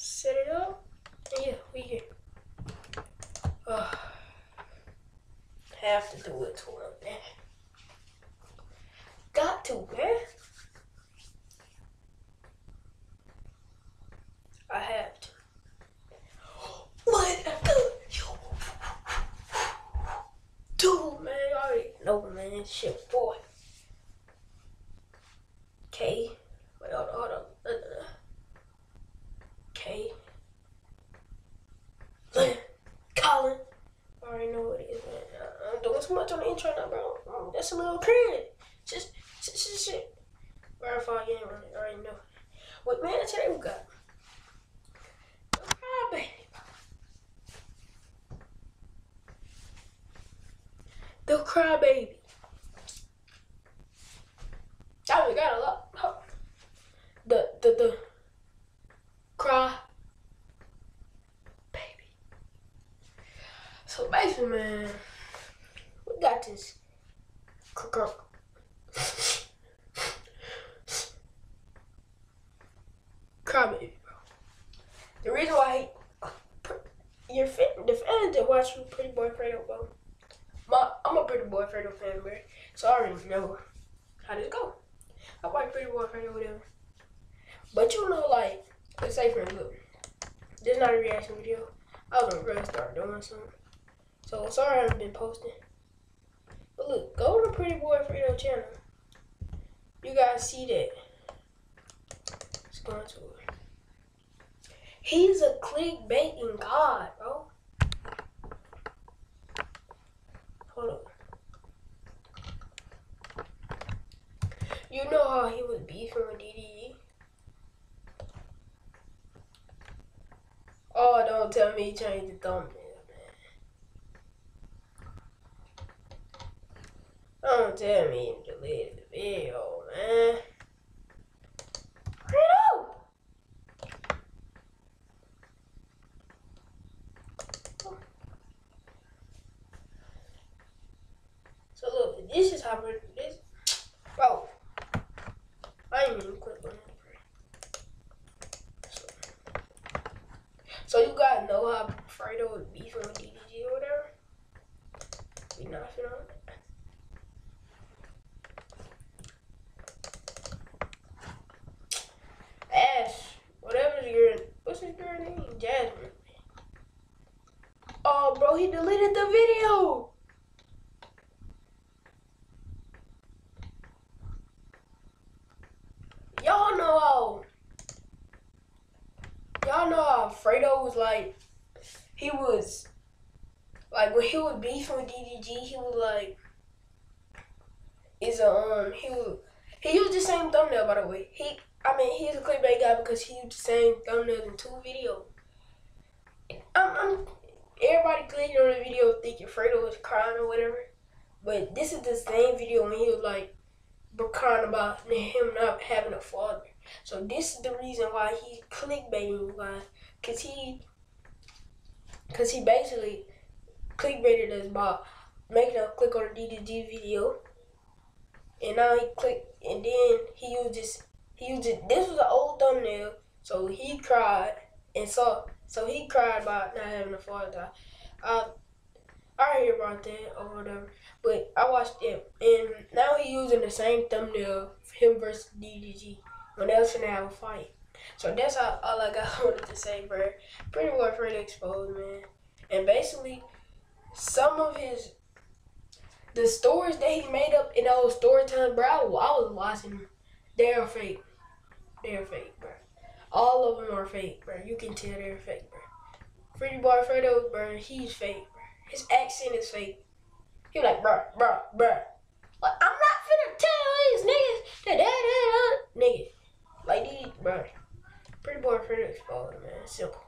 set it up. And yeah, we here. Uh, have to do it to him, man. Got to, man. I have to. What? Dude, man, I already know, man. Shit, boy. K. Wait, hold on, hold on. Uh, uh, K. Colin. I already know what it is, man. Uh, I'm doing too much on the intro now, bro. That's a little cringe. Just, just, just shit. Verify again. I already know. What, man, today we got. Ah, baby. The crybaby. Oh, we got a lot. The the the So basically, man, we got this cr- cr- cry bro. The reason why your fan, the fans that watch Pretty Boy Fredo, bro. My, I'm a Pretty Boy Fredo fan, bro. So I already know how this go. I watch Pretty Boy Fredo, whatever. But you know, like, let's say for look, this not a reaction video. I was gonna really start doing something. So sorry I haven't been posting. But look, go to Pretty Boy Fredo channel. You guys see that. Let's go into it. He's a clickbaiting god, bro. Hold up. You know how he was beefing with DDG? Oh, don't tell me he changed the thumbnail, man. Oh, Don't tell me he deleted the video, man. Fredo! So look, this is how we- this. Bro, I ain't even click on. So, so you guys know how Fredo was beefing with DDG or whatever? We not finna on it. Ash, whatever your what's his girl name? Jasmine. Oh, bro, he deleted the video. Y'all know. Y'all know how Fredo was like. He was. Like when he would be with DDG, he was like. Is a um he was he used the same thumbnail by the way. He I mean he's a clickbait guy because he used the same thumbnail in two videos. I'm, I'm thinking Fredo was crying or whatever, but this is the same video when he was like crying about him not having a father. So this is the reason why he clickbaiting you guys, cause he, cause he basically clickbaited us by making us click on the DDG video, and now he click, and then he used this, he used it. This was an old thumbnail, so he cried and saw, so he cried about not having a father. Uh, I hear about that or whatever. But I watched it, and now he using the same thumbnail, him versus DDG, when they was gonna have a fight. So that's all, all I got wanted to say, bro. Pretty boy Fredo exposed, man. And basically, some of his the stories that he made up in those story times, bro. I, was- I watching. They're fake. They're fake, bro. All of them are fake, bro. You can tell they're fake, bro. Pretty boy Fredo, bro. He's fake, bro. His accent is fake. He like, bruh, bruh, bruh. Like, I'm not finna tell these niggas that that that that nigga. Like these, bruh. Pretty boy Fredo exposed, man. Simple.